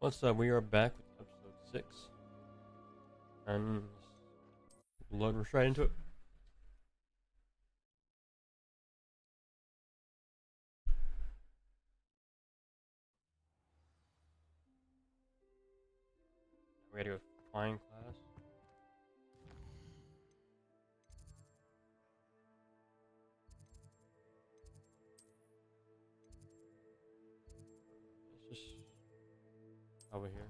What's up? We are back with episode six, and load right into it. We gotta go flying over here.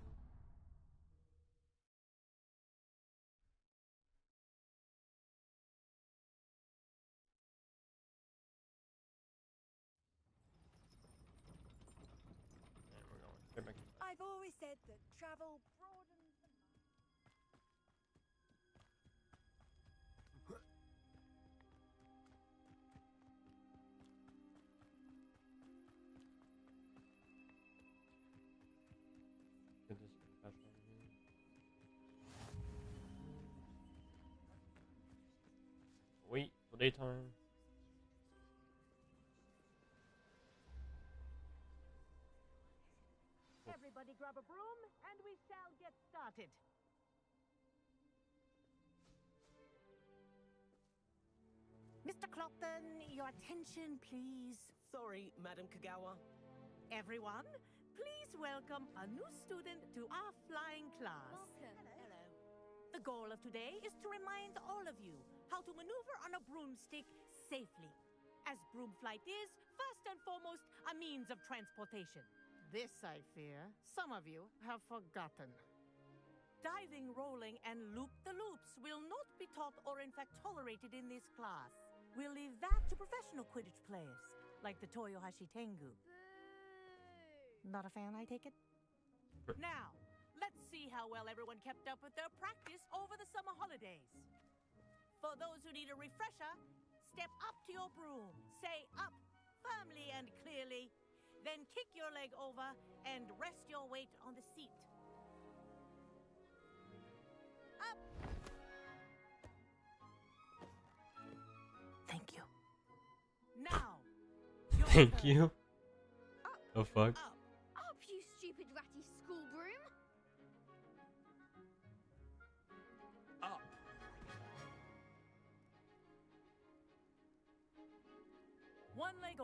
And we're going straight back to I've always said that travel daytime. Everybody grab a broom and we shall get started. Mr. Clopton, your attention, please. Sorry, Madam Kogawa. Everyone, please welcome a new student to our flying class. Welcome. Hello. The goal of today is to remind all of you how to maneuver on a broomstick safely. As broom flight is, first and foremost, a means of transportation. This, I fear, some of you have forgotten. Diving, rolling, and loop the loops will not be taught or, in fact, tolerated in this class. We'll leave that to professional Quidditch players, like the Toyohashi Tengu. Not a fan, I take it? Now, let's see how well everyone kept up with their practice over the summer holidays. For those who need a refresher, step up to your broom, say up firmly and clearly, then kick your leg over and rest your weight on the seat. Up! Thank you. Now, Thank turn. you. Up, The fuck? up, up,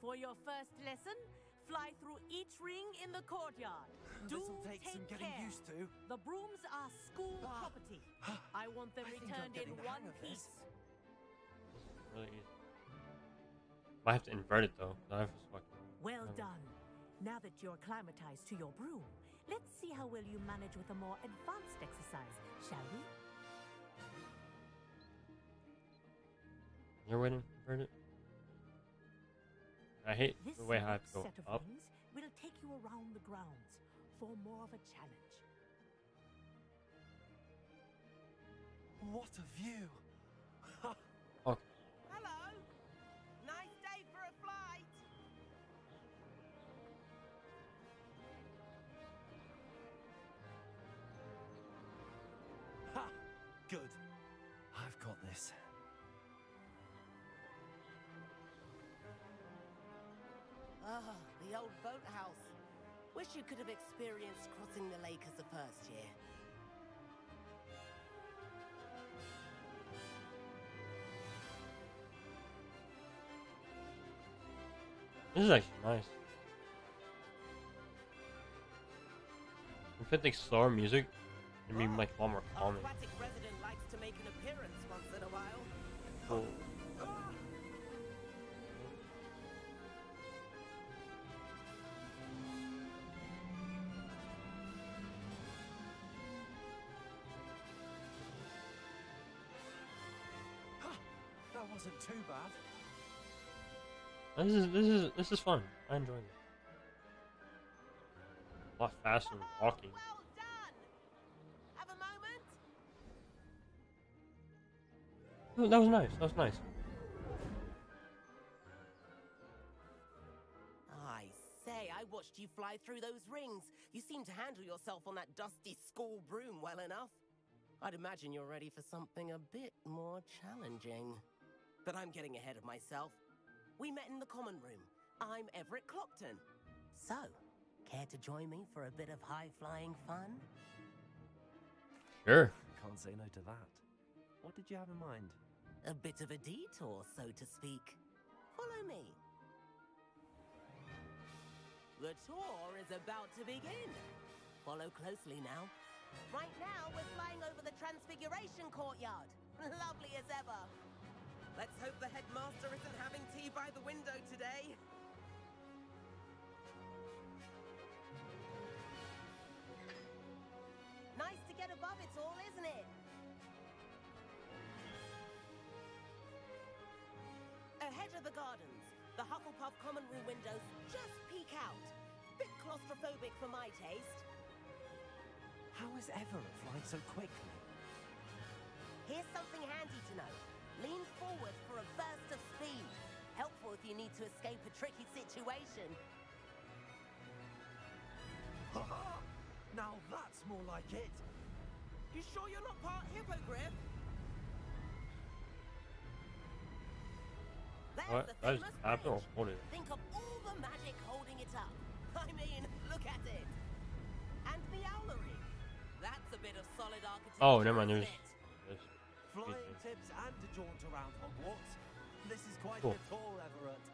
Now, for your first lesson, fly through each ring in the courtyard. Do This'll take some getting care. used to. The brooms are school Ah. property. I want them I returned in the one hang of this. piece. This really easy. Might have to invert it though. 'cause I have this fucking. Well done. Now that you're acclimatized to your broom, let's see how well you manage with a more advanced exercise, shall we? You're waiting to invert it. I hate This the way I have to go set of up. rings will take you around the grounds for more of a challenge. What a view. The old boathouse. Wish you could have experienced crossing the lake as a first year. This is actually nice. If it like slower music, it'd be like a lot more calming. Oh, aquatic too bad. This is this is this is fun. I enjoy it. A lot faster than walking. Well that was nice. That was nice. I say, I watched you fly through those rings. You seem to handle yourself on that dusty school broom well enough. I'd imagine you're ready for something a bit more challenging. But I'm getting ahead of myself. We met in the common room. I'm Everett Clopton. So, care to join me for a bit of high flying fun? Sure. Can't say no to that. What did you have in mind? A bit of a detour, so to speak. Follow me. The tour is about to begin. Follow closely now. Right now, we're flying over the Transfiguration Courtyard. Lovely as ever. Let's hope the headmaster isn't having tea by the window today. Nice to get above it all, isn't it? Ahead of the gardens, the Hufflepuff common room windows just peek out. Bit claustrophobic for my taste. How is Everett flying so quickly? Here's something handy to know. Lean forward for a burst of speed. Helpful if you need to escape a tricky situation. now that's more like it. You sure you're not part hippogriff? There's What? the That is famous abnormal. bridge. What is it? Think of all the magic holding it up. I mean, look at it. And the owlery. That's a bit of solid architecture. Oh, never mind. isn't There's. it? there's Flying Jesus. Tips and a jaunt around Hogwarts. This is quite Cool. the tour, Everett.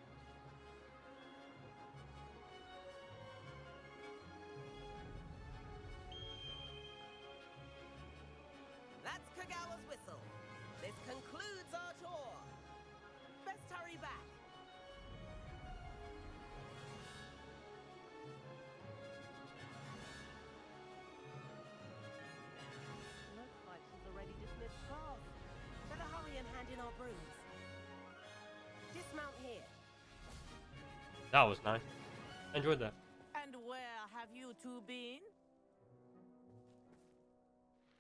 That was nice. I enjoyed that. And where have you two been?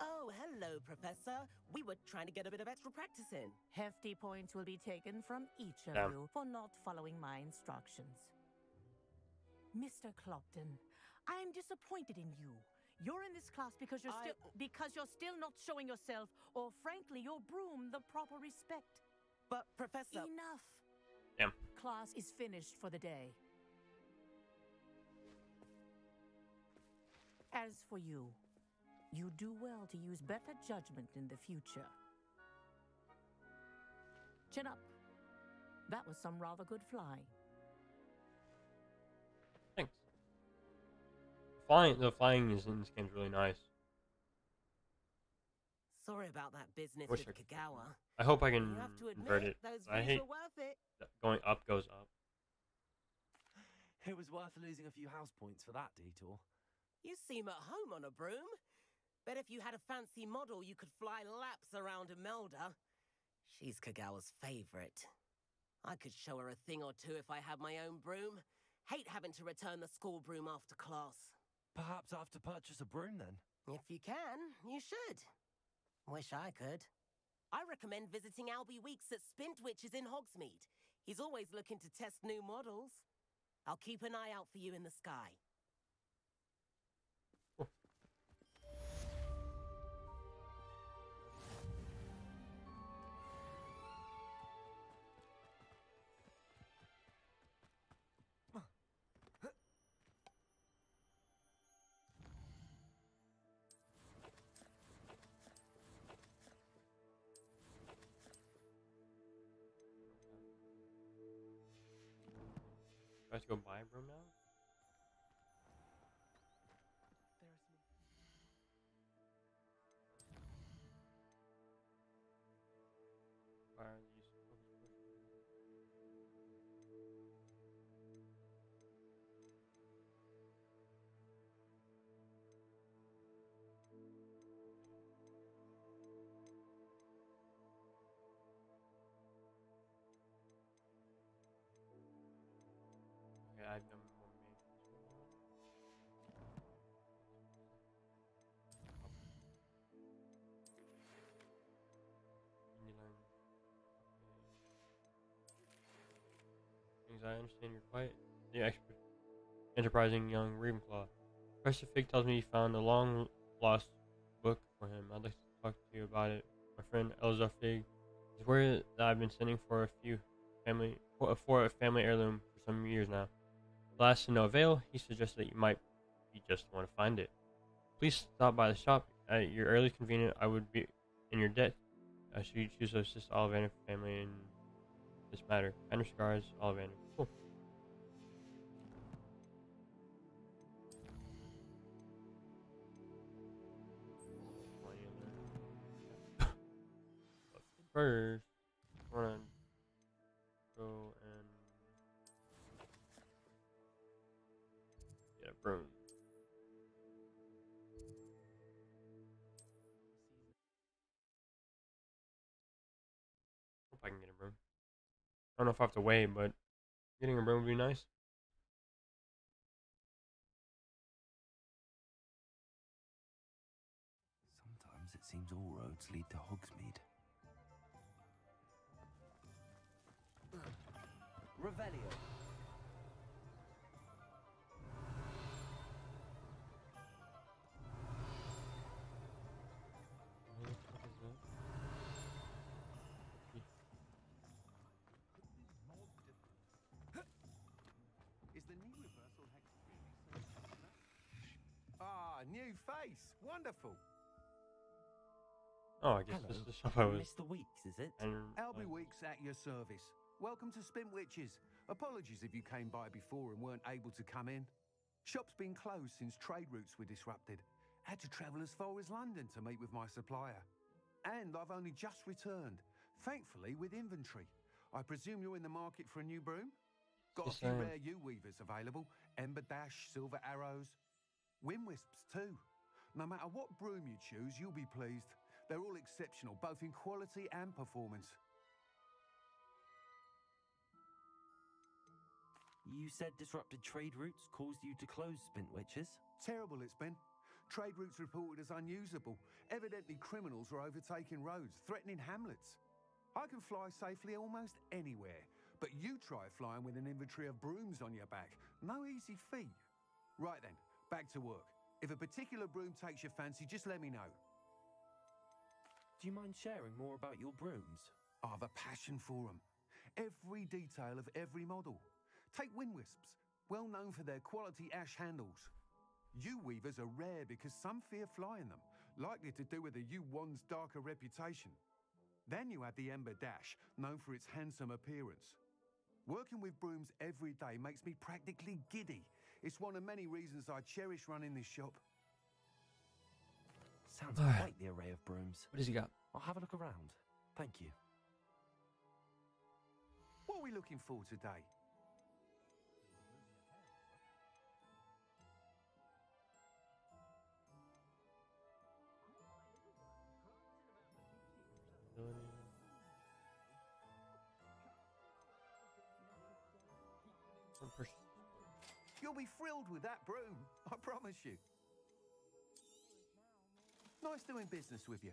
Oh, hello, Professor. We were trying to get a bit of extra practice in. Hefty points will be taken from each of Damn. you for not following my instructions. Mr. Clopton, I am disappointed in you. You're in this class because you're I- still because you're still not showing yourself or frankly your broom the proper respect. But, Professor. Enough. Damn. Class is finished for the day. As for you, you do well to use better judgment in the future. Chin up. That was some rather good flying. Thanks. Flying. The flying is in this game is really nice. Sorry about that business Wish with I Kogawa. I hope I can You convert admit, it. those I views hate were worth it. that going up goes up. It was worth losing a few house points for that detour. You seem at home on a broom. Bet if you had a fancy model, you could fly laps around Imelda. She's Kogawa's favorite. I could show her a thing or two if I had my own broom. Hate having to return the school broom after class. Perhaps I have to purchase a broom then. If you can, you should. Wish I could. I recommend visiting Albie Weeks at Spintwitches in Hogsmeade. He's always looking to test new models. I'll keep an eye out for you in the sky. Have to go buy a broom now? I understand you're quite the expert, enterprising young Ravenclaw. Professor Fig tells me you found a long lost book for him. I'd like to talk to you about it. My friend Eleazar Fig is that I've been sending for a few family for a family heirloom for some years now. Last to no avail. He suggests that you might just one to find it. Please stop by the shop at your earliest convenience. I would be in your debt. Uh, should you choose to assist Ollivander family in this matter? Kind regards, Ollivander. First, I want to go and get a broom. Hope I can get a broom. I don't know if I have to wait, but getting a broom would be nice. New face. Wonderful. Oh, I guess this is the shop I was. Mr. Weeks, is it? And Albie uh, Weeks at your service. Welcome to Spintwitches. Apologies if you came by before and weren't able to come in. Shop's been closed since trade routes were disrupted. Had to travel as far as London to meet with my supplier. And I've only just returned, thankfully with inventory. I presume you're in the market for a new broom? Got a few rare Yew Weavers available Ember Dash, Silver Arrows, Wind Wisps too. No matter what broom you choose, you'll be pleased. They're all exceptional, both in quality and performance. You said disrupted trade routes caused you to close Spintwitches? Terrible it's been. Trade routes reported as unusable. Evidently, criminals are overtaking roads, threatening hamlets. I can fly safely almost anywhere, but you try flying with an inventory of brooms on your back. No easy feat. Right then, back to work. If a particular broom takes your fancy, just let me know. Do you mind sharing more about your brooms? I've a passion for them. Every detail of every model. Take wind wisps, well known for their quality ash handles. Yew Weavers are rare because some fear flying them, likely to do with the yew wand's darker reputation. Then you have the Ember Dash, known for its handsome appearance. Working with brooms every day makes me practically giddy. It's one of many reasons I cherish running this shop. Sounds Alright. quite the array of brooms. what does he got? I'll have a look around. Thank you. What are we looking for today? You'll be thrilled with that broom, I promise you. Nice doing business with you.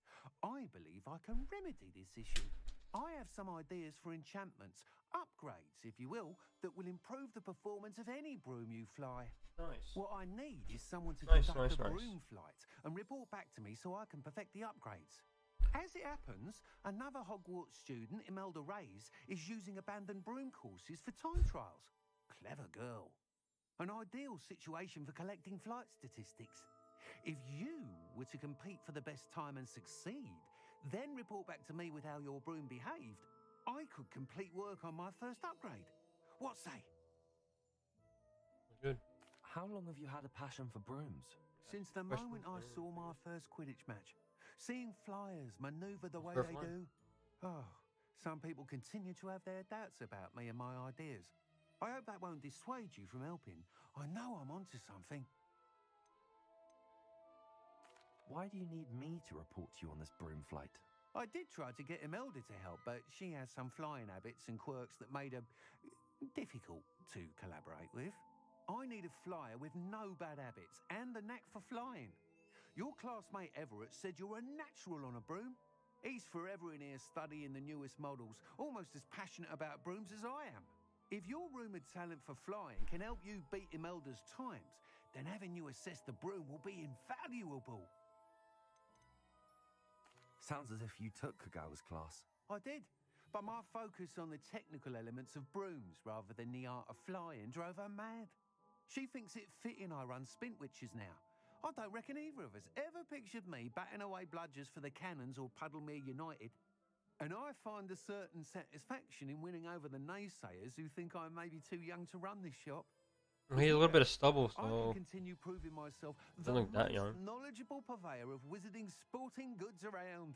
I believe I can remedy this issue. I have some ideas for enchantments, upgrades, if you will, that will improve the performance of any broom you fly. Nice. What I need is someone to Nice, conduct nice, the nice. broom flight and report back to me so I can perfect the upgrades. As it happens, another Hogwarts student, Imelda Reyes, is using abandoned broom courses for time trials. Clever girl. An ideal situation for collecting flight statistics. If you were to compete for the best time and succeed, then report back to me with how your broom behaved, I could complete work on my first upgrade. What say? Good. How long have you had a passion for brooms? Since the Question moment I saw my first Quidditch match, seeing flyers maneuver the way they do, oh, some people continue to have their doubts about me and my ideas. I hope that won't dissuade you from helping. I know I'm onto something. Why do you need me to report to you on this broom flight? I did try to get Imelda to help, but she has some flying habits and quirks that made her difficult to collaborate with. I need a flyer with no bad habits and the knack for flying. Your classmate Everett said you're a natural on a broom. He's forever in here studying the newest models, almost as passionate about brooms as I am. If your rumoured talent for flying can help you beat Imelda's times, then having you assess the broom will be invaluable. Sounds as if you took Kogawa's class. I did, but my focus on the technical elements of brooms rather than the art of flying drove her mad. She thinks it fitting I run Spintwitches now. I don't reckon either of us ever pictured me batting away bludgers for the Cannons or Puddlemere United. And I find a certain satisfaction in winning over the naysayers who think I may be too young to run this shop. He had a little bit of stubble, I so can continue proving myself the Doesn't look that most young. knowledgeable purveyor of wizarding sporting goods around.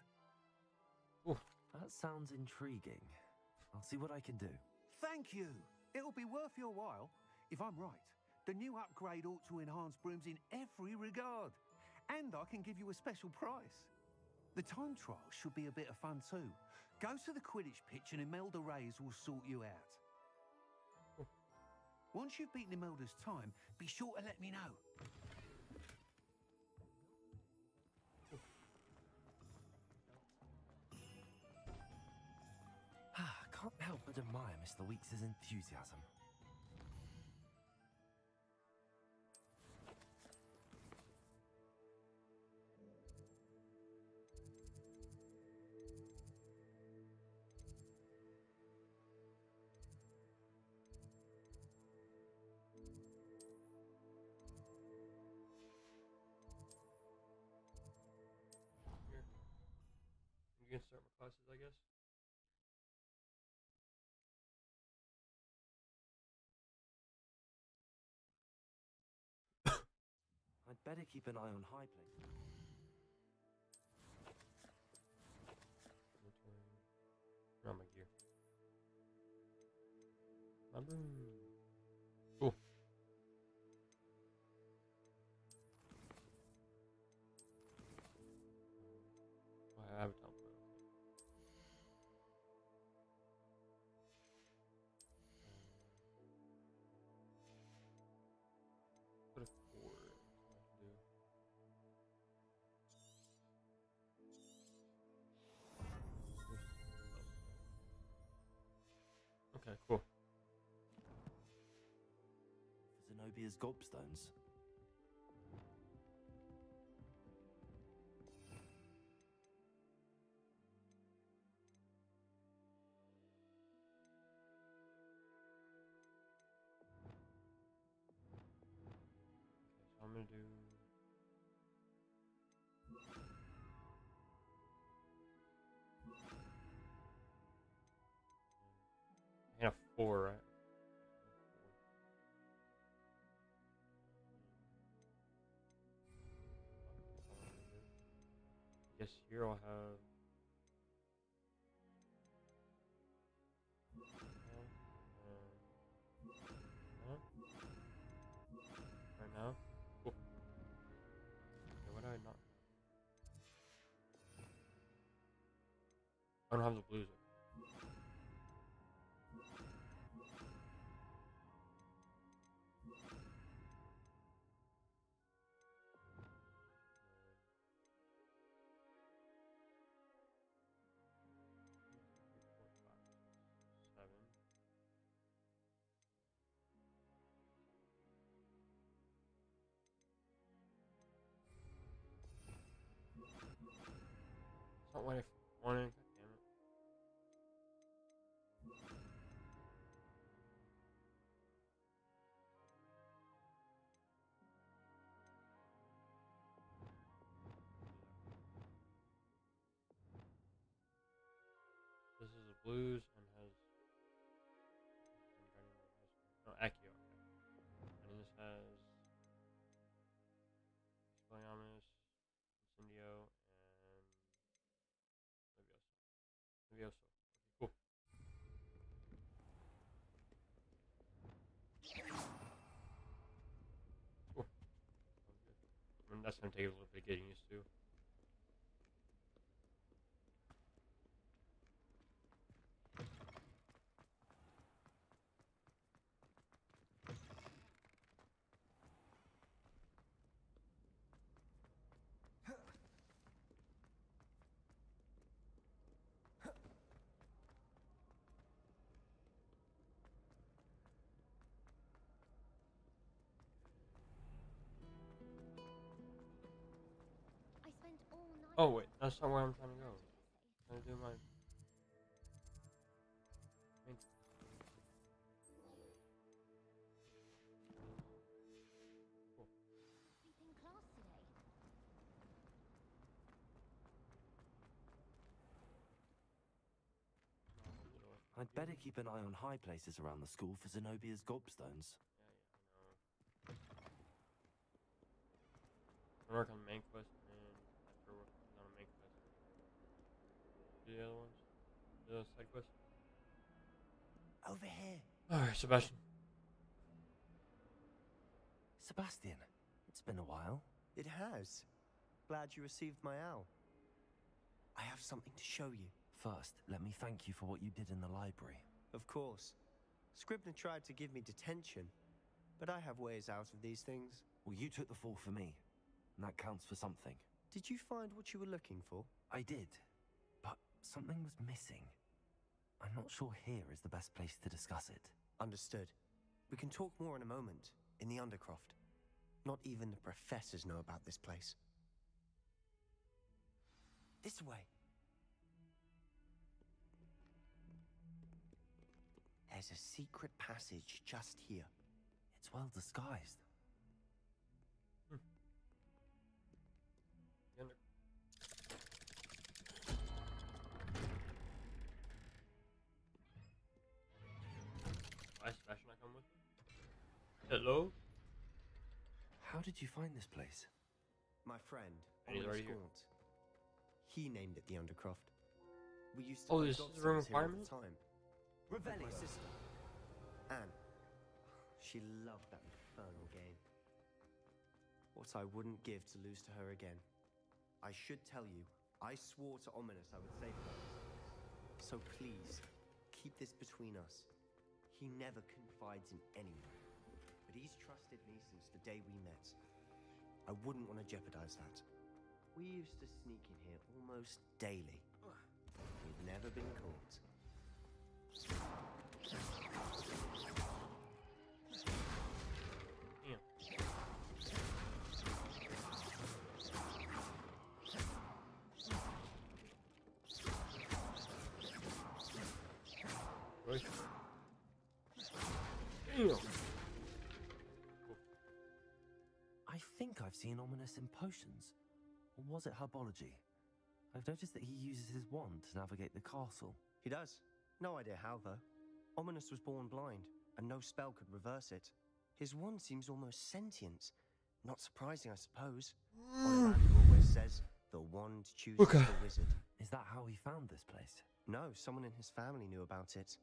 That sounds intriguing. I'll see what I can do. Thank you. It'll be worth your while. If I'm right, the new upgrade ought to enhance brooms in every regard. And I can give you a special price. The time trial should be a bit of fun too. Go to the Quidditch pitch and Imelda Reyes will sort you out. Once you've beaten Imelda's time, be sure to let me know. Ah, can't help but admire Mr. Weeks' enthusiasm. I guess. I'd better keep an eye on Highplane. Turn on my gear. My broom. Okay, cool. Zenobia's gobstones. Four, right? Yes, here I'll have. Right now? Cool. Okay, what do I not? I don't have the blues. what I wanted. This is the blues. Gonna take a little bit of getting used to. Oh wait, that's not where I'm trying to go. I'm trying to do my. main- Cool. Sleep in class today. No, a little- I'd better keep an eye on high places around the school for Zenobia's gobstones. Yeah, yeah, I know. I work on main quest and after working on the main quest. Do the other ones? The other side quests? Over here. Alright, Sebastian. Sebastian, it's been a while. It has. Glad you received my owl. I have something to show you. First, let me thank you for what you did in the library. Of course. Scribner tried to give me detention, but I have ways out of these things. Well, you took the fall for me, and that counts for something. Did you find what you were looking for? I did, but something was missing. I'm not sure here is the best place to discuss it. Understood. We can talk more in a moment, in the Undercroft. Not even the professors know about this place. This way. There's a secret passage just here. It's well disguised. Hello? How did you find this place? My friend, And he's Ominis. Gaunt. He named it the Undercroft. We used to Oh, this is a room here all the requirement? time. With my sister, Anne. She loved that infernal game. What I wouldn't give to lose to her again. I should tell you, I swore to Ominis I would save her. So please, keep this between us. He never confides in anyone, but he's trusted me since the day we met. I wouldn't want to jeopardize that. We used to sneak in here almost daily. We've never been caught. I've seen Ominis in potions. Or was it herbology? I've noticed that he uses his wand to navigate the castle. He does. No idea how, though. Ominis was born blind, and no spell could reverse it. His wand seems almost sentient. Not surprising, I suppose. Ollivander always says, the wand chooses Okay. the wizard. Is that how he found this place? No, someone in his family knew about it.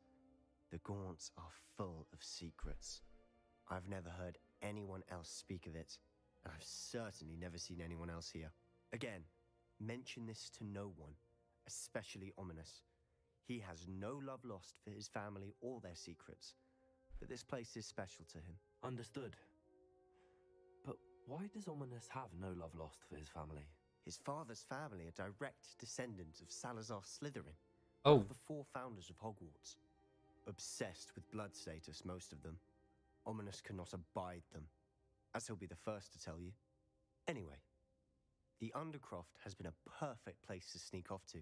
The Gaunts are full of secrets. I've never heard anyone else speak of it, and I've certainly never seen anyone else here. Again, mention this to no one, especially Ominis. He has no love lost for his family or their secrets, but this place is special to him. Understood. But why does Ominis have no love lost for his family? His father's family are direct descendants of Salazar Slytherin, Oh, one of the four founders of Hogwarts. Obsessed with blood status, most of them. Ominis cannot abide them, as he'll be the first to tell you. Anyway, the Undercroft has been a perfect place to sneak off to,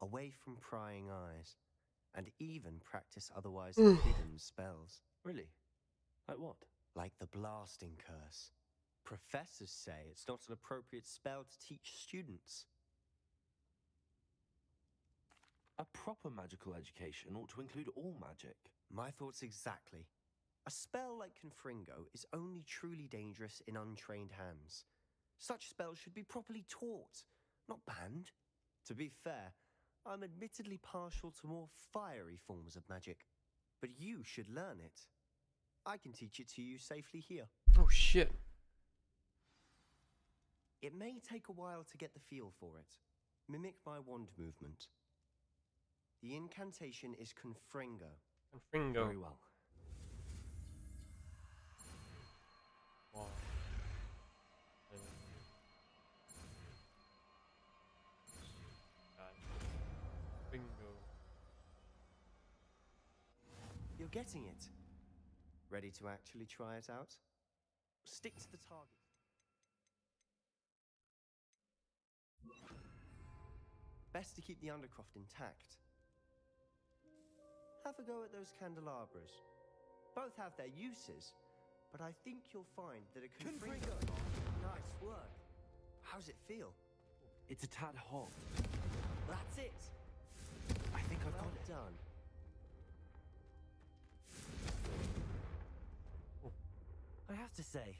away from prying eyes, and even practice otherwise forbidden spells, Really? Like what? like the Blasting Curse. Professors say it's not an appropriate spell to teach students. A proper magical education ought to include all magic. My thoughts exactly. A spell like Confringo is only truly dangerous in untrained hands. Such spells should be properly taught, not banned. To be fair, I'm admittedly partial to more fiery forms of magic, but you should learn it. I can teach it to you safely here. Oh shit. It may take a while to get the feel for it. Mimic my wand movement. The incantation is Confringo. Confringo. Very well. You're getting it. Ready to actually try it out? Stick to the target. Best to keep the undercroft intact. Have a go at those candelabras. Both have their uses, but I think you'll find that it a confringo. Nice work. How's it feel? It's a tad hot. That's it. I think I've Well got it. done. I have to say,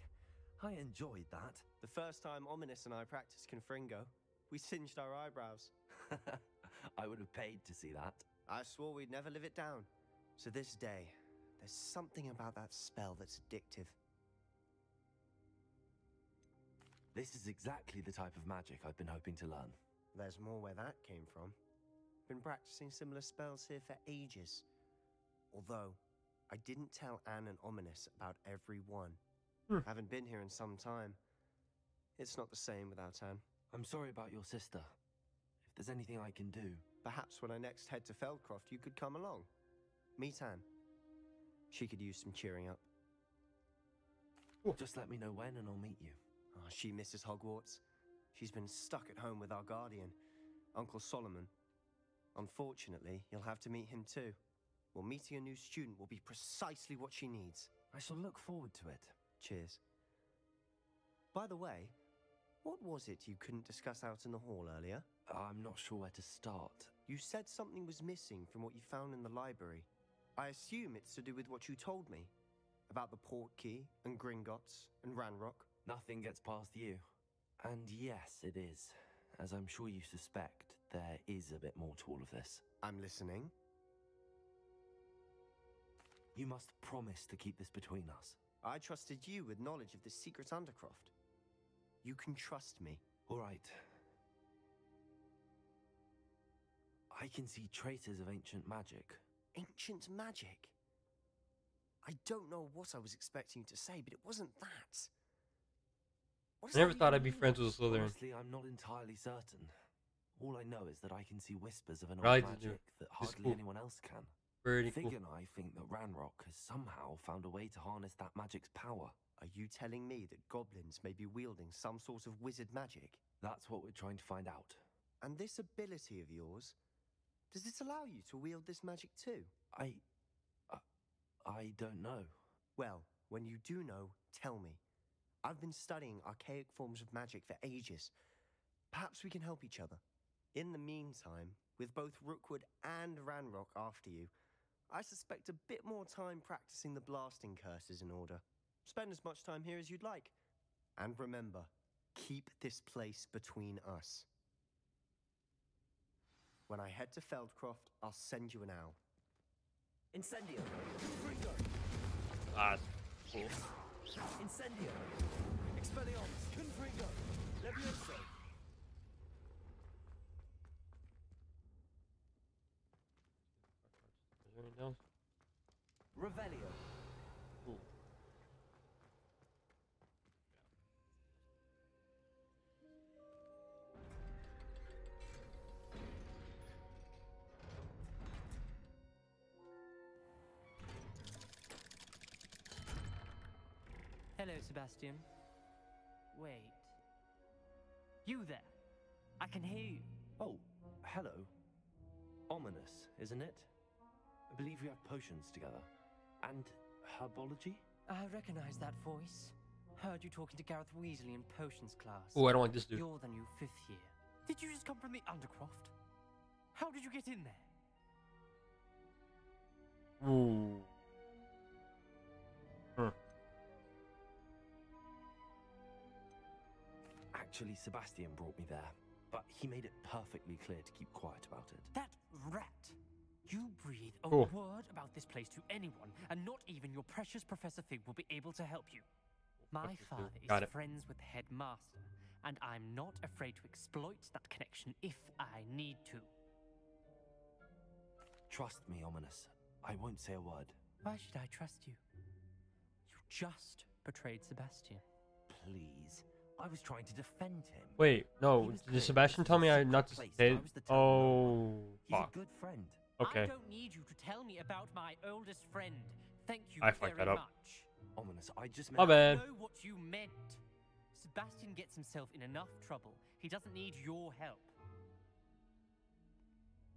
I enjoyed that. The first time Ominis and I practiced Confringo, we singed our eyebrows. I would have paid to see that. I swore we'd never live it down. So this day, there's something about that spell that's addictive. This is exactly the type of magic I've been hoping to learn. There's more where that came from. Been practicing similar spells here for ages. Although, I didn't tell Anne and Ominis about every one. Hmm. Haven't been here in some time. It's not the same without Anne. I'm sorry about your sister. If there's anything I can do, Perhaps when I next head to Feldcroft, you could come along. Meet Anne. She could use some cheering up. just let me know when and I'll meet you. Oh, she misses Hogwarts. She's been stuck at home with our guardian, Uncle Solomon. Unfortunately, you'll have to meet him too. Well, meeting a new student will be precisely what she needs. I shall look forward to it. Cheers. By the way, what was it you couldn't discuss out in the hall earlier? I'm not sure where to start. You said something was missing from what you found in the library. I assume it's to do with what you told me about the port key and Gringotts and Ranrock. Nothing gets past you. And yes, it is. As I'm sure you suspect, there is a bit more to all of this. I'm listening. You must promise to keep this between us. I trusted you with knowledge of the secret Undercroft. You can trust me. All right. I can see traces of ancient magic. Ancient magic. I don't know what I was expecting you to say, but it wasn't that. What I never that thought I'd be friends with a Slytherin. Honestly, I'm not entirely certain. All I know is that I can see whispers of an I old like magic that hardly cool. anyone else can. Pretty Fig cool. and I think that Ranrock has somehow found a way to harness that magic's power. Are you telling me that goblins may be wielding some sort of wizard magic? That's what we're trying to find out. And this ability of yours, does it allow you to wield this magic too? I. Uh, I don't know. Well, when you do know, tell me. I've been studying archaic forms of magic for ages. Perhaps we can help each other. In the meantime, with both Rookwood and Ranrock after you, I suspect a bit more time practicing the blasting curses in order. Spend as much time here as you'd like. And remember, keep this place between us. When I head to Feldcroft, I'll send you an owl. Incendio! Ah, Incendio! Expelliarmus! Confringo! Levioso! Is there anything else? Revelio! Cool. Hello, Sebastian. Wait. You there? I can hear you. Oh, hello. Ominis, isn't it? I believe we have potions together. And herbology? I recognize that voice. Heard you talking to Garreth Weasley in potions class. Oh, I don't like this dude. You're the new fifth year. Did you just come from the Undercroft? How did you get in there? Ooh. Huh. Actually, Sebastian brought me there, but he made it perfectly clear to keep quiet about it. That rat you breathe a Cool. word about this place to anyone, and not even your precious Professor Fig will be able to help you. My father Got is it. friends with the headmaster, and I'm not afraid to exploit that connection if I need to. Trust me, Ominis. I won't say a word. Why should I trust you? You just betrayed Sebastian. Please. I was trying to defend him. Wait, no. Did Sebastian tell me a I secret not to place, say? and I was the town Oh, He's fuck. a good friend. I don't need you to tell me about my oldest friend. Thank you I fucked very that up. much. Ominis, I just My meant. bad. know what you meant. Sebastian gets himself in enough trouble. He doesn't need your help.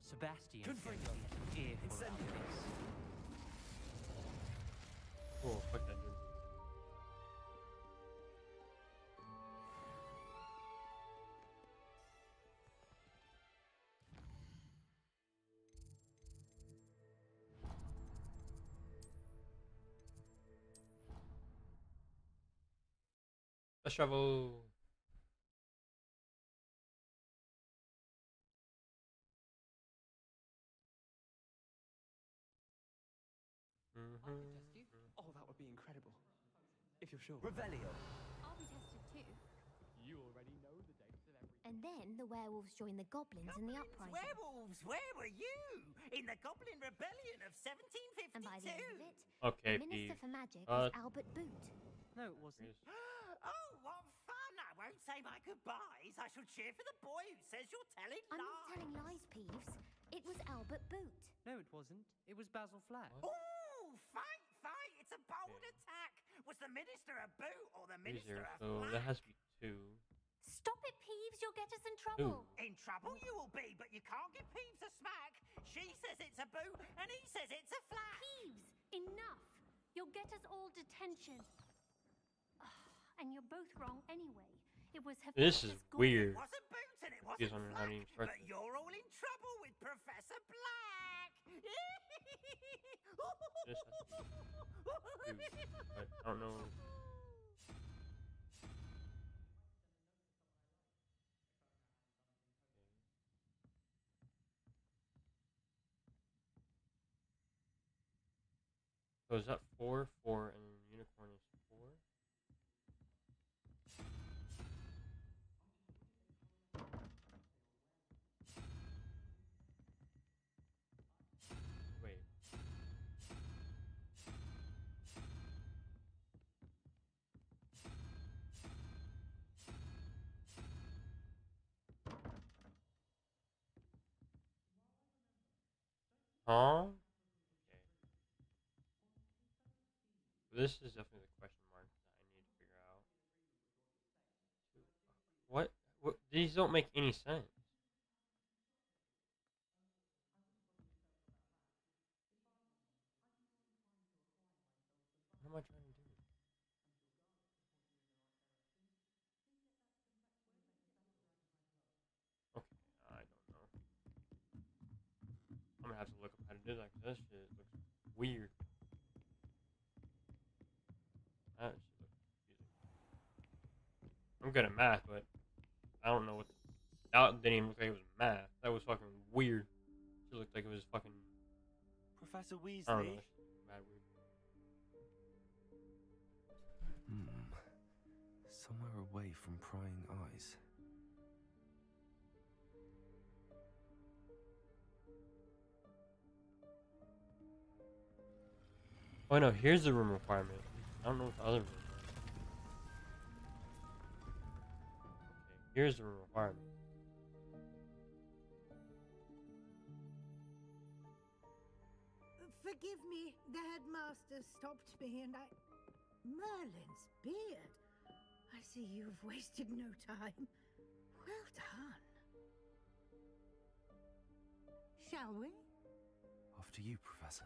Sebastian Confringo. gets me an earful out of this. Cool. Fuck that dude. Let's. Mhm. Oh, that would be incredible. If you're sure. Revelio. I'll be tested too. You already know the dates of every. And then the werewolves join the goblins in the uprising. Werewolves, where were you? In the Goblin Rebellion of 1752. And by the end of it, Okay, the Minister Pete. for Magic Uh, was Albert Boot. No, it wasn't. oh, what fun! I won't say my goodbyes. I shall cheer for the boy who says you're telling I'm not lies. telling lies, Peeves. It was Albert Boot. No, it wasn't. It was Basil Flack. Ooh, fight, fight! It's a bold attack. Was the minister a boot or the minister a oh, So flack? that has to be two. Stop it, Peeves. You'll get us in trouble. In trouble you will be, but you can't give Peeves a smack. She says it's a boot, and he says it's a flack. Peeves, enough. You'll get us all detention. And you're both wrong anyway. It was This is weird. It wasn't boot and it wasn't wondering how to even flack, but you're all in trouble with Professor Black. This has to be. But I don't know. So is that four, four, and Huh? Okay. This is definitely the question mark that I need to figure out. What? What? These don't make any sense. What am I trying to do? Okay, I don't know. I'm gonna have to look up how to do that 'cause that shit looks weird. That shit looks confusing. I'm good at math, but I don't know what. That didn't even look like it was math. That was fucking weird. It looked like it was fucking. Professor I don't know. Weasley. that shit was mad weird. Hmm. Somewhere away from prying eyes. Oh no, here's the room requirement. I don't know what the other room is. Okay, here's the room requirement. Forgive me, the headmaster stopped me and I. Merlin's beard. I see you've wasted no time. Well done. Shall we? After you, Professor.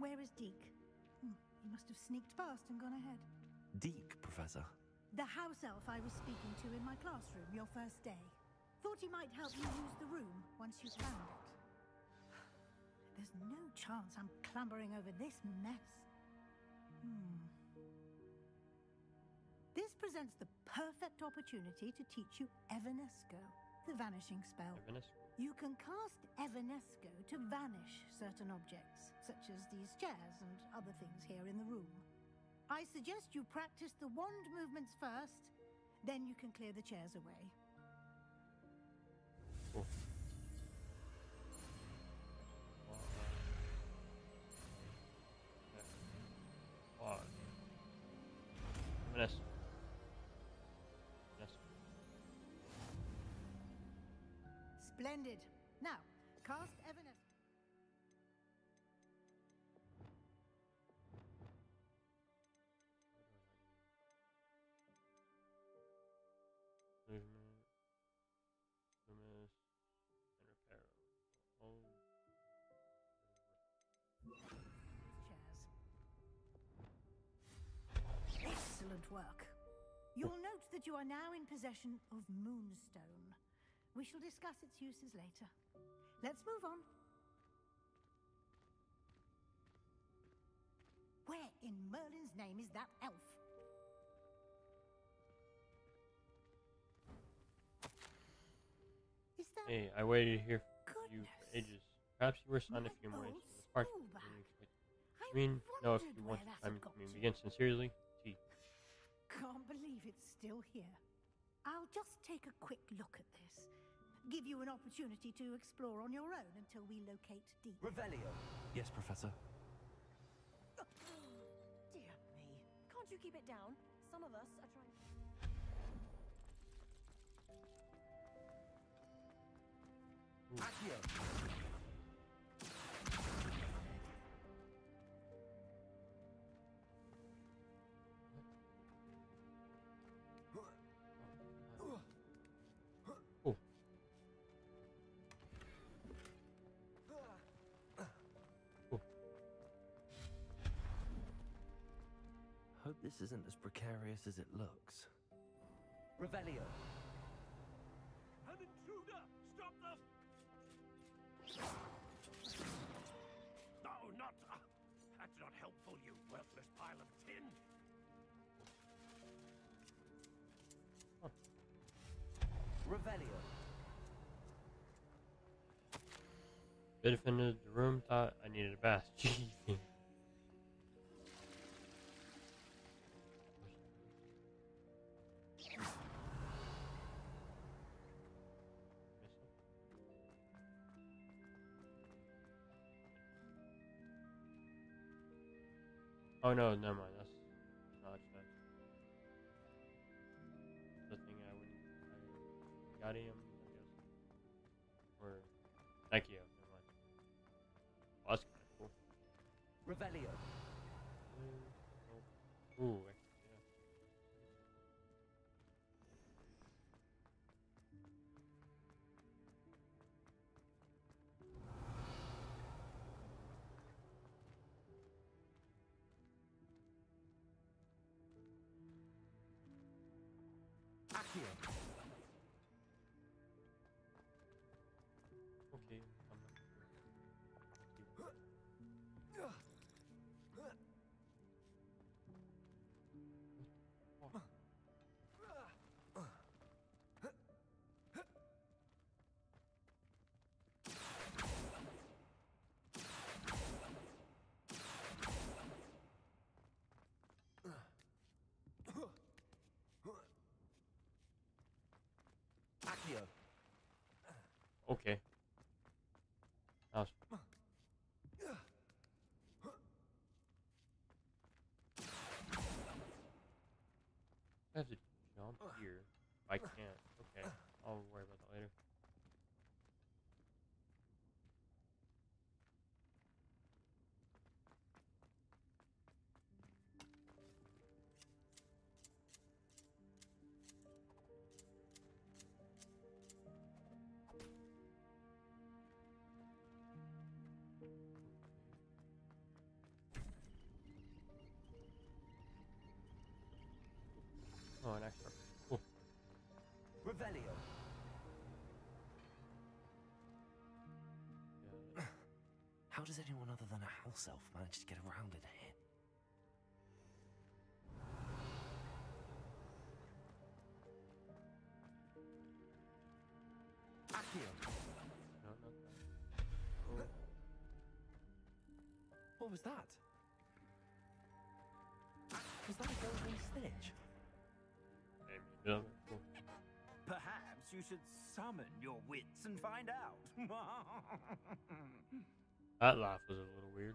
where is Deek? Hmm, he must have sneaked past and gone ahead. Deek, Professor. The house elf I was speaking to in my classroom your first day. Thought he might help you use the room once you found it. There's no chance I'm clambering over this mess. Hmm. This presents the perfect opportunity to teach you Evanesco, the vanishing spell. Evanesco. You can cast Evanesco to vanish certain objects, such as these chairs and other things here in the room. I suggest you practice the wand movements first, then you can clear the chairs away. Cool. Splendid. Now, cast Evanesco. Movement. Luminous. And repair. Oh. chairs. Excellent work. You'll note that you are now in possession of Moonstone. We shall discuss its uses later. Let's move on. Where in Merlin's name is that elf? Is that Hey, I waited here for you for ages. Perhaps you were signed a few more old incidents. Sparks. I mean, no, if you want to time had got me to. begin sincerely, T. Can't believe it's still here. I'll just take a quick look at this. Give you an opportunity to explore on your own until we locate Deek. Revelio. Yes, Professor. Dear me. Can't you keep it down? Some of us are trying. Accio. This isn't as precarious as it looks. Revelio. An intruder! Stop the... No, not... Uh, that's not helpful, you worthless pile of tin! Revelio. Bit offended the room, thought I needed a bath. Gee. Oh no, never mind. Okay. Oh, an extra. Cool. Revelio. How does anyone other than a house elf manage to get around in here? Accio. No, not that. What was that? You should summon your wits and find out. That laugh was a little weird.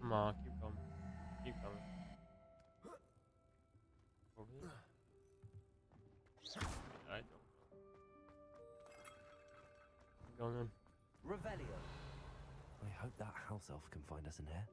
Come on, keep going. Keep going. Over there? I don't know. Keep going in. Revelio. I hope that house elf can find us in here.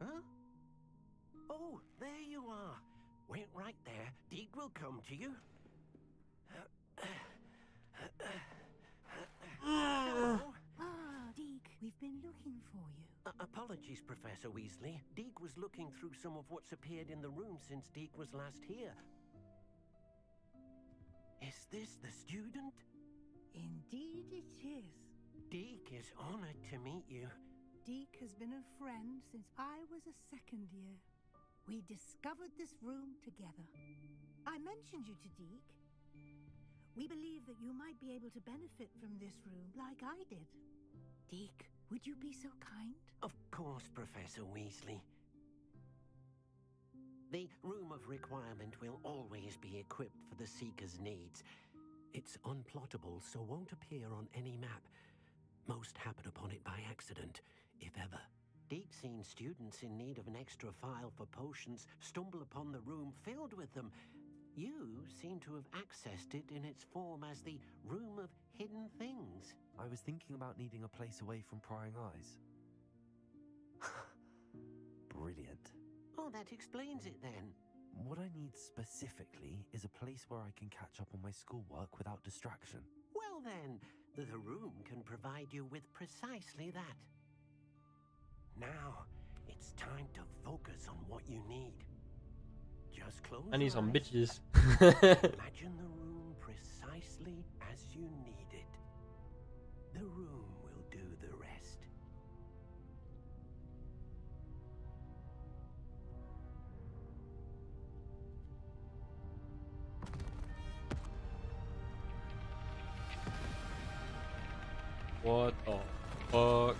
Huh? Oh, there you are. Wait right there. Deek will come to you. Hello. Ah, Deek, we've been looking for you. Uh, apologies, Professor Weasley. Deek was looking through some of what's appeared in the room since Deek was last here. Is this the student? Indeed it is. Deek is honored to meet you. Deek has been a friend since I was a second year. We discovered this room together. I mentioned you to Deek. We believe that you might be able to benefit from this room like I did. Deek, would you be so kind? Of course, Professor Weasley. The Room of Requirement will always be equipped for the Seeker's needs. It's unplottable, so won't appear on any map. Most happen upon it by accident, if ever. Deek seen students in need of an extra file for potions stumble upon the room filled with them. You seem to have accessed it in its form as the Room of Hidden Things. I was thinking about needing a place away from prying eyes. Brilliant. Oh, that explains it then. What I need specifically is a place where I can catch up on my schoolwork without distraction. Well then, the room can provide you with precisely that. Now, it's time to focus on what you need. Just close I need some bitches. Imagine the room precisely as you need it. The room will do the rest. what the fuck?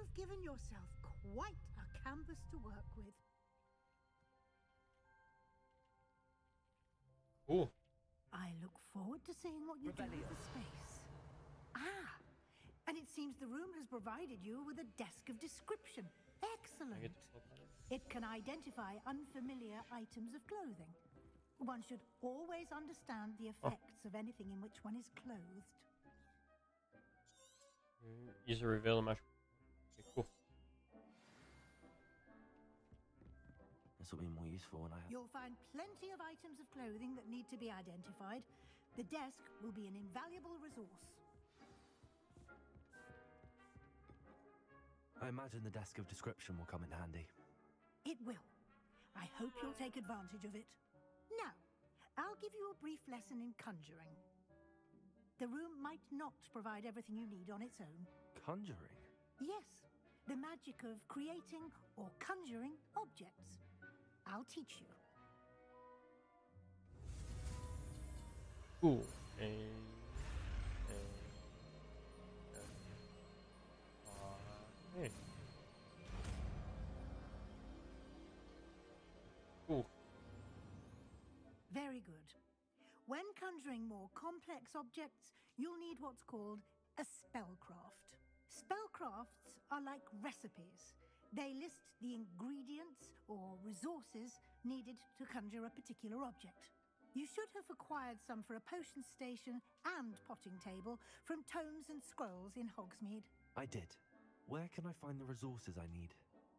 You've given yourself quite a canvas to work with. Cool. I look forward to seeing what you do with the space. Ah, and it seems the room has provided you with a desk of description. Excellent. I get to flip that in? It can identify unfamiliar items of clothing. One should always understand the effects of anything in which one is clothed. Mm, Use a reveal magic. This will be more useful when I. You'll find plenty of items of clothing that need to be identified. The desk will be an invaluable resource. I imagine the desk of description will come in handy. It will. I hope you'll take advantage of it. Now, I'll give you a brief lesson in conjuring. The room might not provide everything you need on its own. Conjuring? Yes, the magic of creating or conjuring objects. I'll teach you. Cool. A, A, F, I, A. Cool. Very good. When conjuring more complex objects, you'll need what's called a spellcraft. Spellcrafts are like recipes. They list the ingredients or resources needed to conjure a particular object. You should have acquired some for a potion station and potting table from tomes and scrolls in Hogsmeade. I did. Where can I find the resources I need?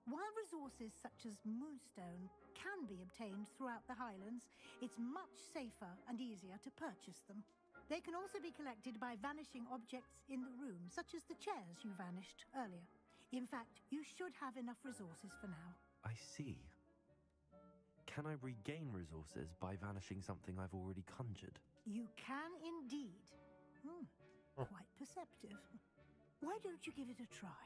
While resources such as moonstone can be obtained throughout the Highlands, it's much safer and easier to purchase them. They can also be collected by vanishing objects in the room, such as the chairs you vanished earlier. In fact, you should have enough resources for now. I see. Can I regain resources by vanishing something I've already conjured? You can indeed. Hmm, quite perceptive. Why don't you give it a try?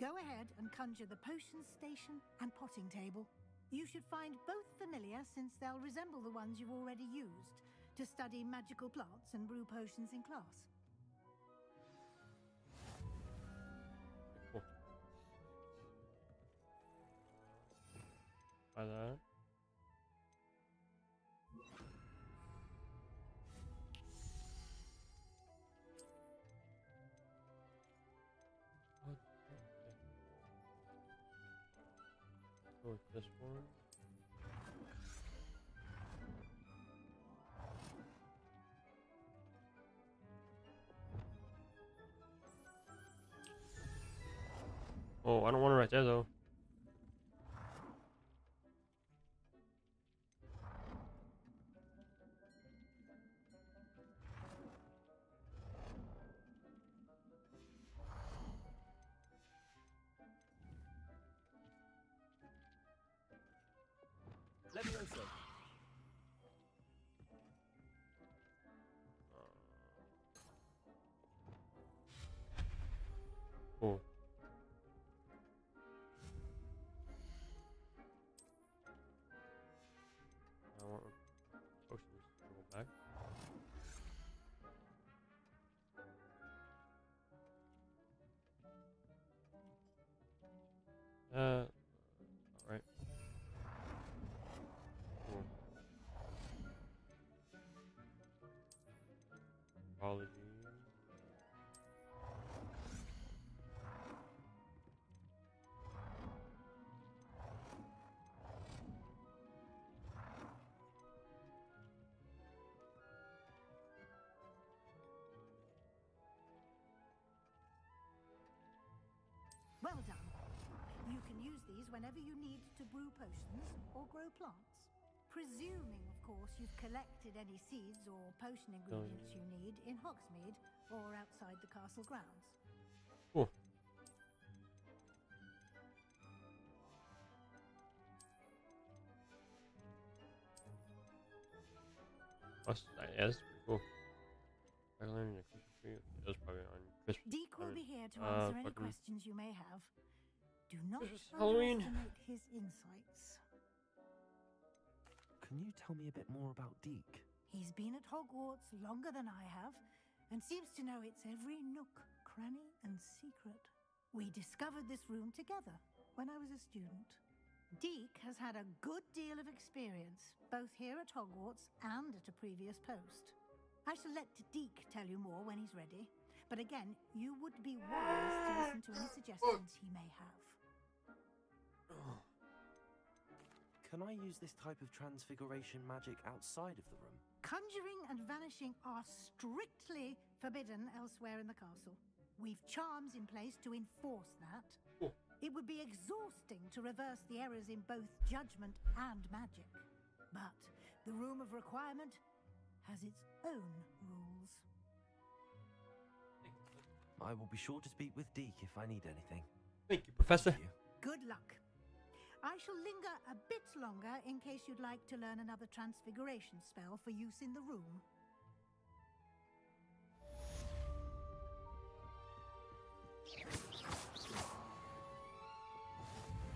Go ahead and conjure the potion station and potting table. You should find both familiar since they'll resemble the ones you've already used to study magical plants and brew potions in class. That. What? Okay. Go Uh, alright. Cool. Well done. You can use these whenever you need to brew potions or grow plants. Presuming, of course, you've collected any seeds or potion ingredients you need in Hogsmeade or outside the castle grounds. Cool. That's, yeah, that's pretty cool. I learned a Christmas tree. It was probably on Christmas. Deek will be here to uh, answer any questions you may have. Do not Christmas, Halloween. underestimate his insights. Can you tell me a bit more about Deek? He's been at Hogwarts longer than I have, and seems to know its every nook, cranny, and secret. We discovered this room together when I was a student. Deek has had a good deal of experience, both here at Hogwarts and at a previous post. I shall let Deek tell you more when he's ready, but again, you would be wise to listen to any oh. suggestions he may have. Can I use this type of transfiguration magic outside of the room? Conjuring and vanishing are strictly forbidden elsewhere in the castle. We've charms in place to enforce that. Cool. It would be exhausting to reverse the errors in both judgment and magic. But the Room of Requirement has its own rules. I will be sure to speak with Deek if I need anything. Thank you, Professor. Good luck. I shall linger a bit longer in case you'd like to learn another transfiguration spell for use in the room.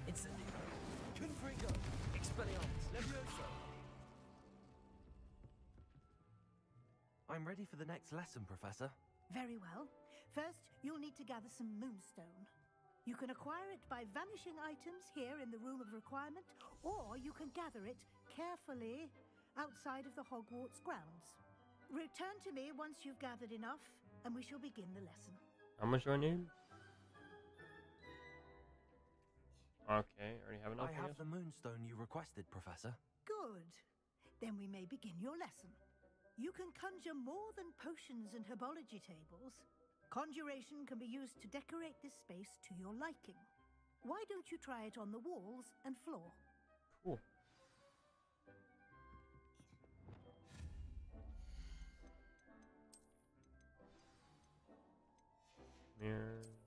Incendio. Confringo. Expelliarmus. Levioso. I'm ready for the next lesson, Professor. Very well. First, you'll need to gather some moonstone. You can acquire it by vanishing items here in the Room of Requirement, or you can gather it carefully outside of the Hogwarts grounds. Return to me once you've gathered enough, and we shall begin the lesson. How much do I need? Okay, I already have enough. I have the moonstone you requested, Professor. Good. Then we may begin your lesson. You can conjure more than potions and herbology tables. Conjuration can be used to decorate this space to your liking. Why don't you try it on the walls and floor? Cool. Mirror.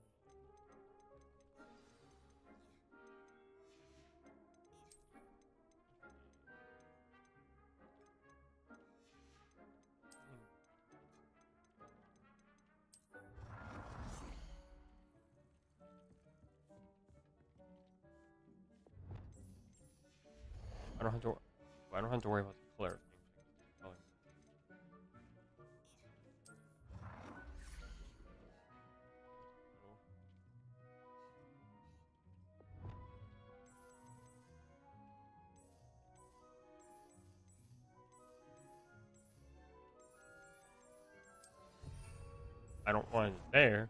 Don't have to. I don't have to worry about the color. I don't want it there.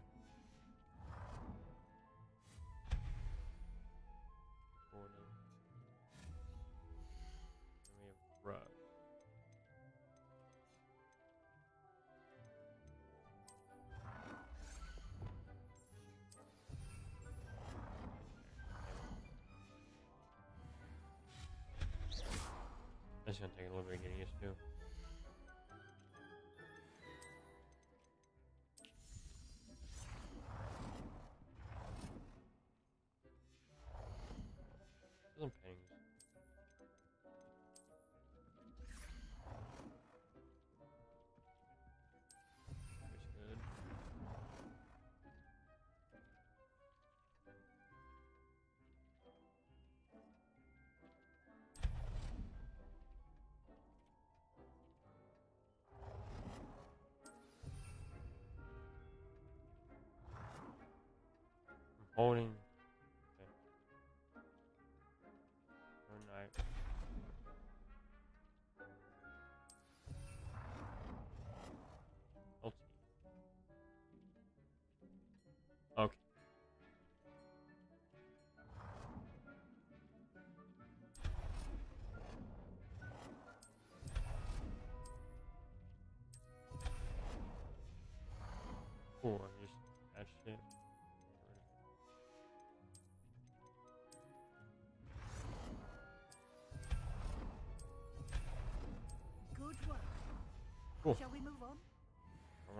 Holding.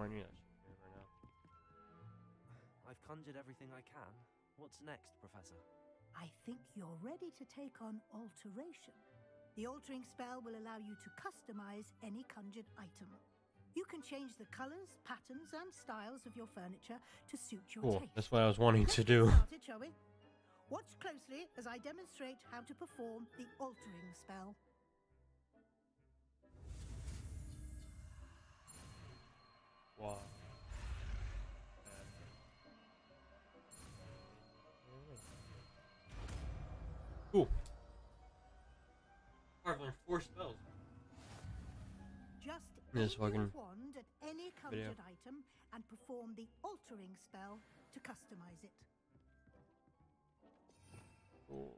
I want to do that shit here right now. I've conjured everything I can. What's next, Professor? I think you're ready to take on alteration. The altering spell will allow you to customize any conjured item. You can change the colors, patterns, and styles of your furniture to suit your Cool. taste. That's what I was wanting to Let's get do. started, shall we? Watch closely as I demonstrate how to perform the altering spell. Wow. Cool. I've learned four spells. Just This aim fucking wand at any video. item and perform the altering spell to customize it. Cool.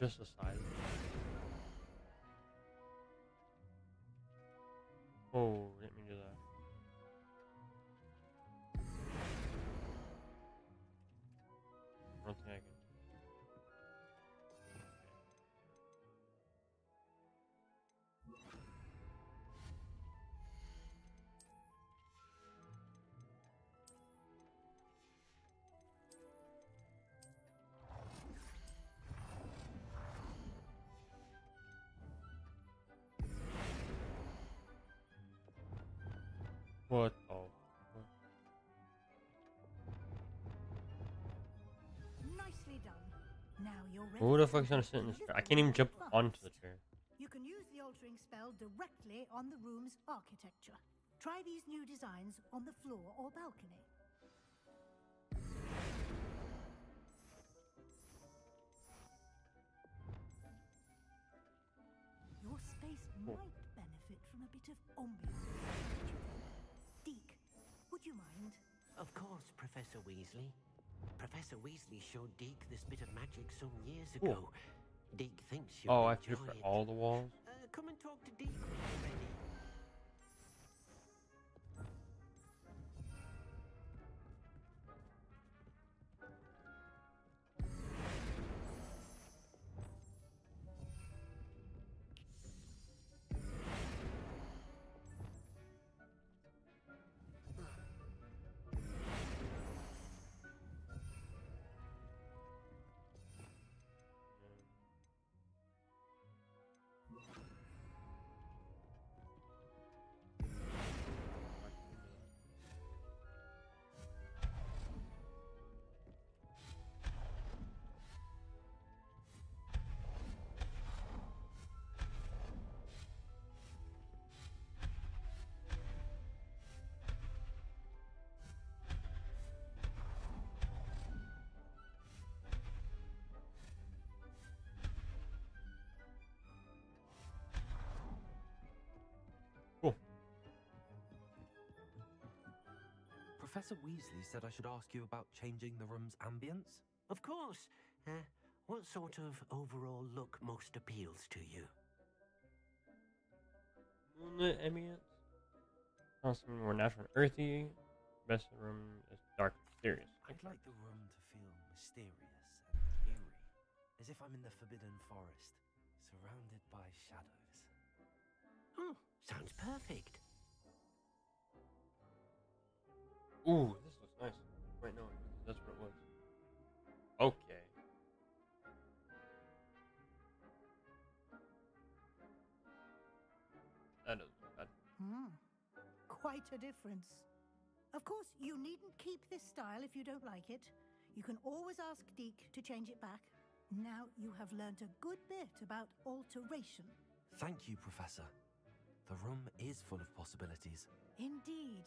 just a side. Oh. What the? fuck? Nicely done. Now you're ready. Who the for fuck's gonna sit in this chair? I can't even jump onto the chair. You can use the altering spell directly on the room's architecture. Try these new designs on the floor or balcony. Your space Oh. might benefit from a bit of ambiance. Don't you think? Deek, would you mind? Of course, Professor Weasley. Professor Weasley showed Deek this bit of magic some years ago. Deek thinks you'll Oh, I have to do it for all the walls? Uh, come and talk to Deek Professor Weasley said I should ask you about changing the room's ambience. Of course. Uh, what sort of overall look most appeals to you? Moonlit ambience. Sounds something more natural and earthy. Best of the room is dark and mysterious. I'd like the room to feel mysterious and eerie, as if I'm in the Forbidden Forest, surrounded by shadows. Oh, sounds perfect. Ooh, this looks nice. Wait, no, that's what it was. Okay. That is bad. Hmm. Quite a difference. Of course, you needn't keep this style if you don't like it. You can always ask Deek to change it back. Now you have learnt a good bit about alteration. Thank you, Professor. The room is full of possibilities. Indeed.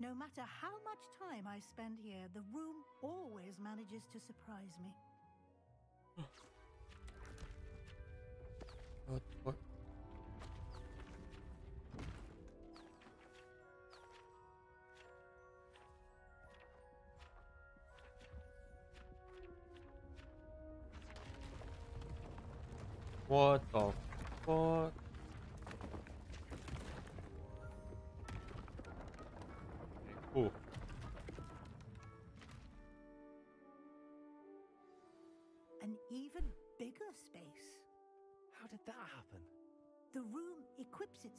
No matter how much time I spend here, the room always manages to surprise me. What? What? What the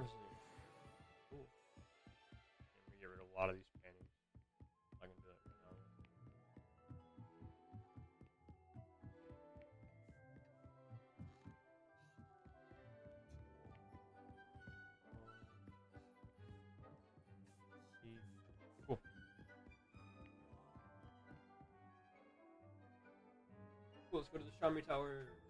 Is it? Cool. And we get rid of a lot of these paintings. I can do that right now. Cool. Cool, let's go to the Shami Tower.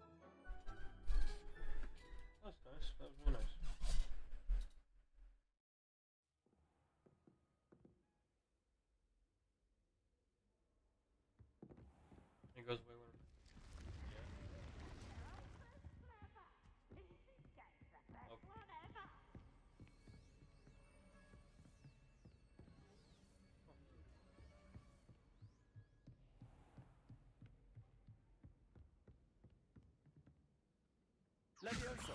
Levioso!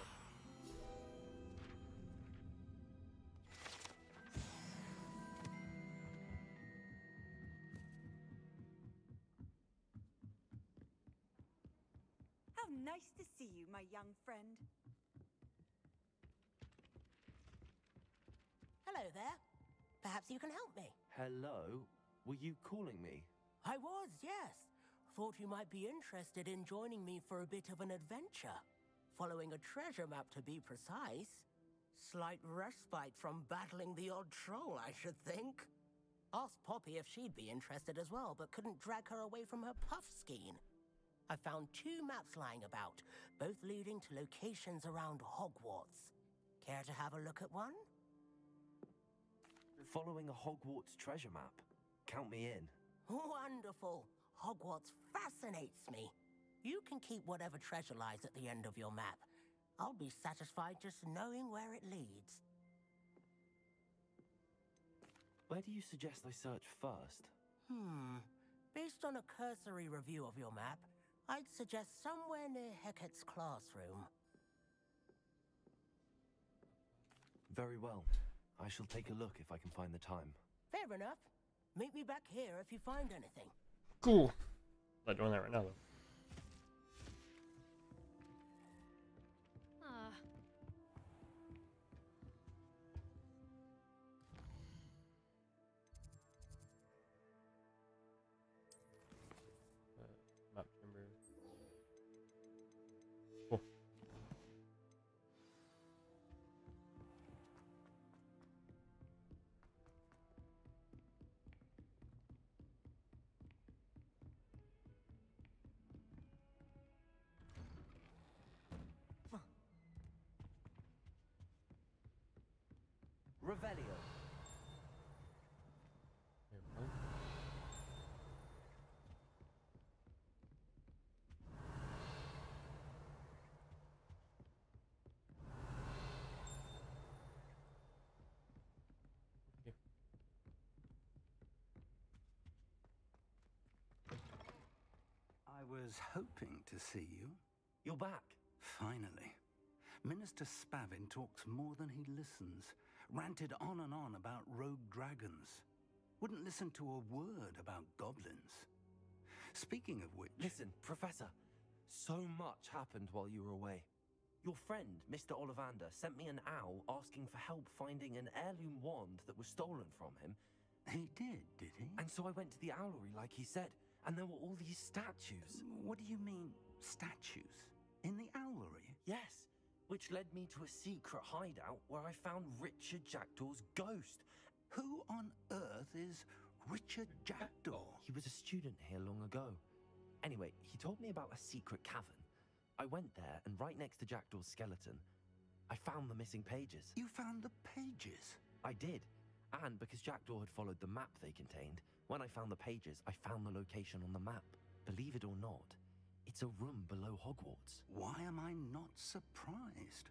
How nice to see you, my young friend. Hello there. Perhaps you can help me. Hello? Were you calling me? I was, yes. Thought you might be interested in joining me for a bit of an adventure. Following a treasure map, to be precise. Slight respite from battling the odd troll, I should think. Asked Poppy if she'd be interested as well, but couldn't drag her away from her puff skein. I found two maps lying about, both leading to locations around Hogwarts. Care to have a look at one? Following a Hogwarts treasure map. Count me in. Wonderful. Hogwarts fascinates me. You can keep whatever treasure lies at the end of your map. I'll be satisfied just knowing where it leads. Where do you suggest I search first? Hmm. Based on a cursory review of your map, I'd suggest somewhere near Hecat's classroom. Very well. I shall take a look if I can find the time. Fair enough. Meet me back here if you find anything. Cool. Not doing that right now though. Revelio. There we go. Okay. I was hoping to see you. You're back. Finally. Minister Spavin talks more than he listens. Ranted on and on about rogue dragons. Wouldn't listen to a word about goblins. Speaking of which. Listen, Professor. So much happened while you were away. Your friend, Mr. Ollivander, sent me an owl asking for help finding an heirloom wand that was stolen from him. He did, did he? And so I went to the owlery like he said, and there were all these statues. What do you mean, statues? In the owlery? Yes, which led me to a secret hideout where I found Richard Jackdaw's ghost. Who on earth is Richard Jackdaw? He was a student here long ago. Anyway, he told me about a secret cavern. I went there, and right next to Jackdaw's skeleton, I found the missing pages. You found the pages? I did. And because Jackdaw had followed the map they contained, when I found the pages, I found the location on the map. Believe it or not, it's a room below Hogwarts. Why am I not surprised?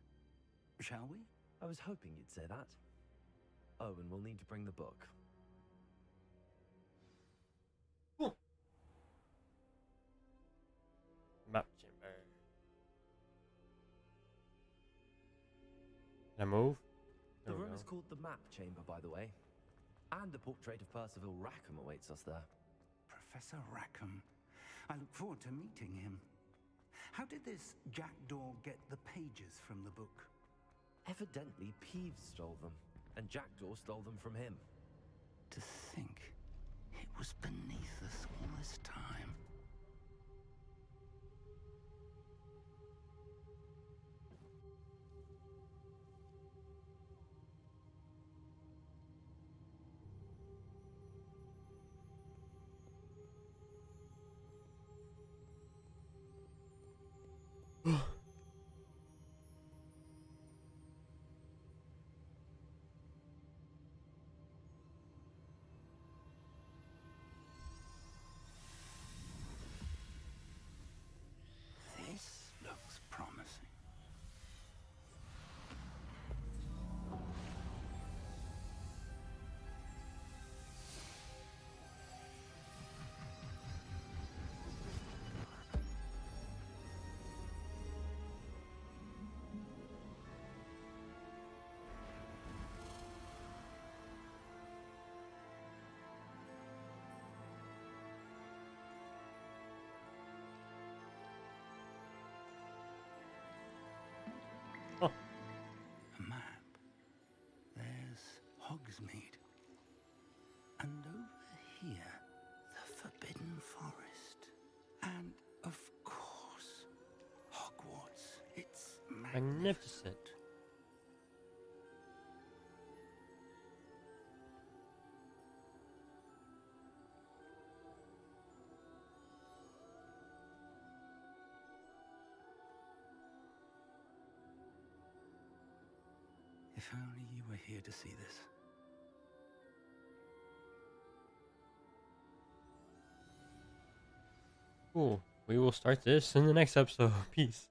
Shall we? I was hoping you'd say that. Oh, and we'll need to bring the book. Map chamber. Can I move? The There we room is called the Map Chamber, by the way. And a portrait of Percival Rackham awaits us there. Professor Rackham. I look forward to meeting him. How did this Jackdaw get the pages from the book? Evidently, Peeves stole them, and Jackdaw stole them from him. To think it was beneath us all this time. Magnificent. If only you were here to see this. Cool. We will start this in the next episode. Peace.